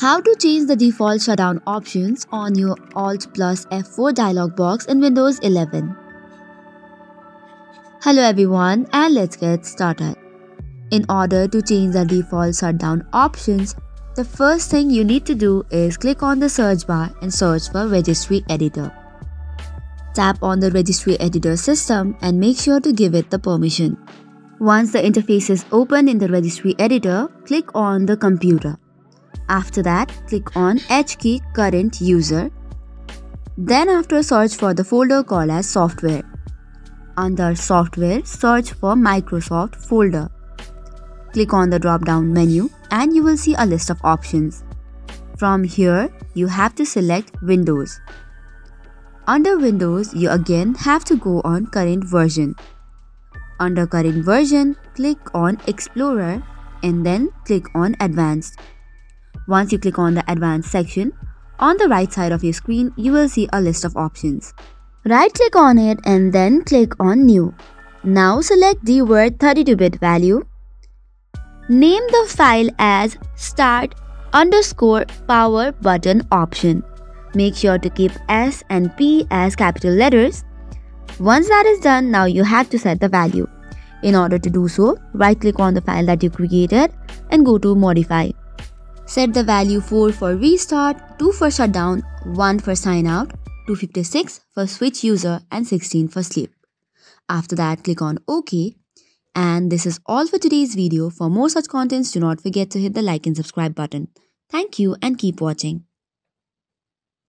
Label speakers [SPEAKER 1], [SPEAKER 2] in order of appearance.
[SPEAKER 1] How to change the default shutdown options on your Alt plus F4 dialog box in Windows 11. Hello everyone and let's get started. In order to change the default shutdown options, the first thing you need to do is click on the search bar and search for Registry Editor. Tap on the Registry Editor system and make sure to give it the permission. Once the interface is open in the Registry Editor, click on the computer. After that, click on HKey Current User. Then after search for the folder called as Software. Under Software, search for Microsoft folder. Click on the drop-down menu and you will see a list of options. From here, you have to select Windows. Under Windows, you again have to go on current version. Under current version, click on Explorer and then click on Advanced. Once you click on the Advanced section, on the right side of your screen, you will see a list of options. Right click on it and then click on New. Now select the DWORD 32-bit value. Name the file as start underscore power button option. Make sure to keep S and P as capital letters. Once that is done, now you have to set the value. In order to do so, right click on the file that you created and go to modify. Set the value 4 for restart, 2 for shutdown, 1 for sign out, 256 for switch user and 16 for sleep. After that, click on OK. And this is all for today's video. For more such contents, do not forget to hit the like and subscribe button. Thank you and keep watching.